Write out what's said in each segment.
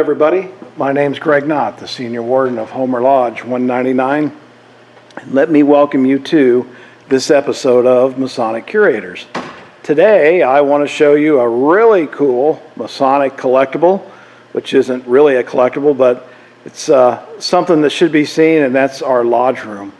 Everybody. My name's Greg Knott, the Senior Warden of Homer Lodge 199. Let me welcome you to this episode of Masonic Curators. Today, I want to show you a really cool Masonic collectible, which isn't really a collectible, but it's uh, something that should be seen, and that's our lodge room.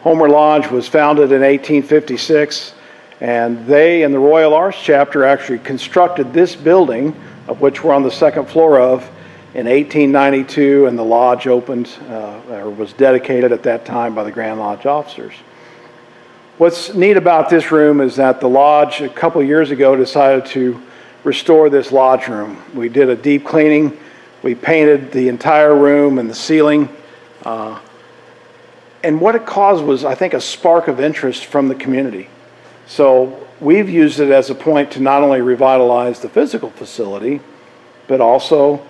Homer Lodge was founded in 1856, and they and the Royal Arch chapter actually constructed this building, of which we're on the second floor of, in 1892, and the lodge opened uh, or was dedicated at that time by the Grand Lodge officers. What's neat about this room is that the lodge a couple years ago decided to restore this lodge room. We did a deep cleaning. We painted the entire room and the ceiling. Uh, and what it caused was, I think, a spark of interest from the community. So we've used it as a point to not only revitalize the physical facility, but also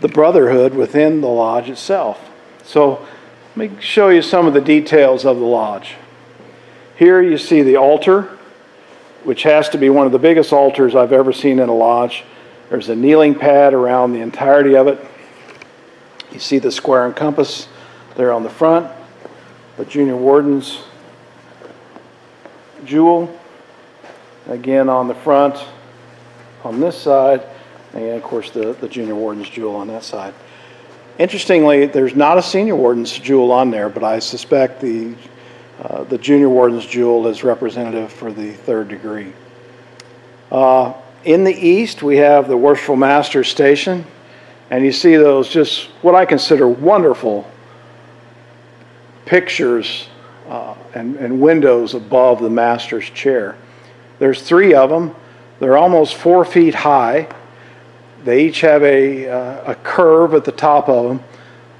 the brotherhood within the lodge itself. So let me show you some of the details of the lodge. Here you see the altar, which has to be one of the biggest altars I've ever seen in a lodge. There's a kneeling pad around the entirety of it. You see the square and compass there on the front the junior warden's jewel, again on the front on this side, and of course the, the junior warden's jewel on that side. Interestingly, there's not a senior warden's jewel on there, but I suspect the, uh, the junior warden's jewel is representative for the third degree. Uh, in the east, we have the Worshipful Master Station, and you see those just what I consider wonderful pictures uh, and, and windows above the master's chair. There's three of them. They're almost four feet high. They each have a, uh, a curve at the top of them.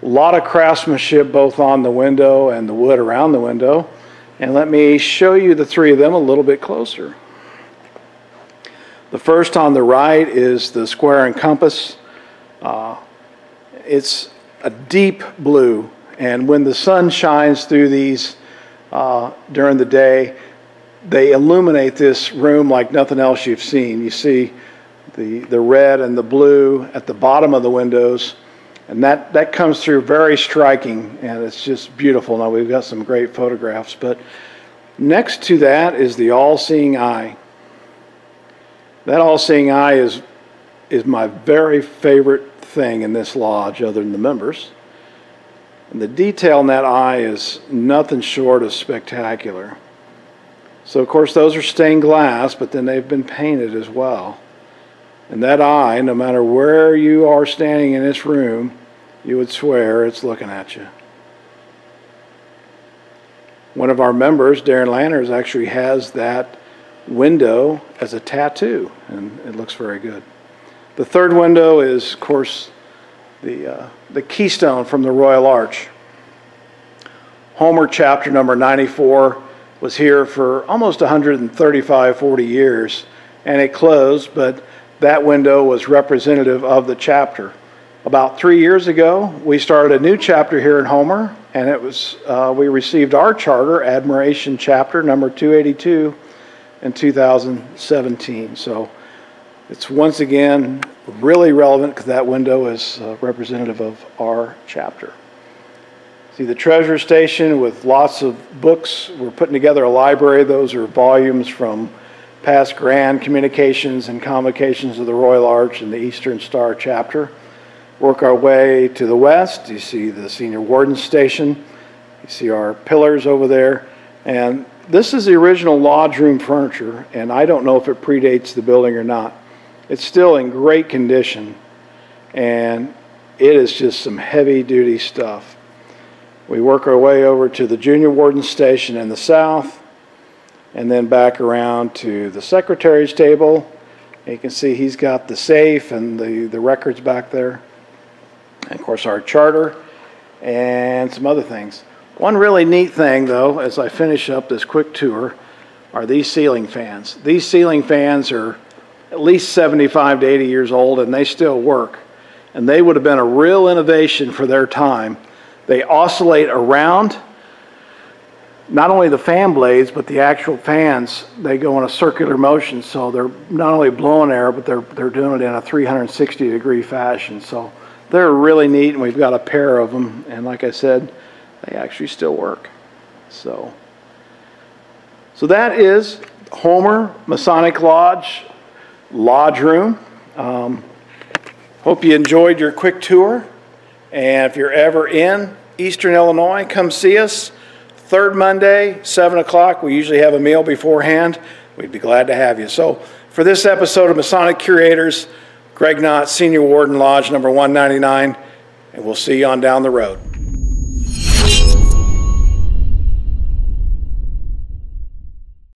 A lot of craftsmanship both on the window and the wood around the window. And let me show you the three of them a little bit closer. The first on the right is the square and compass. Uh, it's a deep blue and when the sun shines through these uh, during the day, they illuminate this room like nothing else you've seen. You see the, the red and the blue at the bottom of the windows, and that, that comes through very striking, and it's just beautiful. Now, we've got some great photographs, but next to that is the all seeing eye. That all seeing eye is, is my very favorite thing in this lodge, other than the members. And the detail in that eye is nothing short of spectacular. So, of course, those are stained glass, but then they've been painted as well. And that eye, no matter where you are standing in this room, you would swear it's looking at you. One of our members, Darren Lanners, actually has that window as a tattoo, and it looks very good. The third window is, of course, the, uh, the keystone from the Royal Arch. Homer chapter number 94 was here for almost 135, 40 years, and it closed, but that window was representative of the chapter. About three years ago, we started a new chapter here in Homer, and it was uh, we received our charter, Admiration Chapter number 282, in 2017. So it's once again really relevant because that window is uh, representative of our chapter. See the treasure station with lots of books. We're putting together a library. Those are volumes from past grand communications and convocations of the Royal Arch and the Eastern Star chapter. Work our way to the west. You see the senior warden station. You see our pillars over there. And this is the original lodge room furniture, and I don't know if it predates the building or not. It's still in great condition, and it is just some heavy duty stuff. We work our way over to the junior warden station in the south, and then back around to the secretary's table. You can see he's got the safe and the, the records back there. And of course, our charter and some other things. One really neat thing, though, as I finish up this quick tour, are these ceiling fans. These ceiling fans are at least 75 to 80 years old and they still work. And they would have been a real innovation for their time. They oscillate around not only the fan blades, but the actual fans. They go in a circular motion, so they're not only blowing air, but they're, they're doing it in a 360 degree fashion. So they're really neat, and we've got a pair of them, and like I said, they actually still work. So, so that is Homer Masonic Lodge Lodge Room. Um, hope you enjoyed your quick tour, and if you're ever in Eastern Illinois, come see us. Third Monday, 7 o'clock. We usually have a meal beforehand. We'd be glad to have you. So, for this episode of Masonic Curators, Greg Knott, Senior Warden Lodge number 199, and we'll see you on down the road.